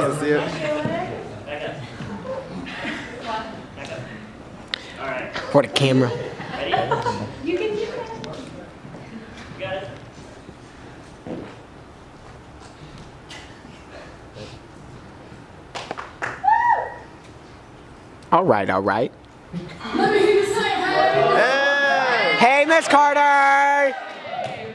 doesn't see it. For the camera. you can do that. You got it? All right, all right. Hey, Miss Carter! Hey,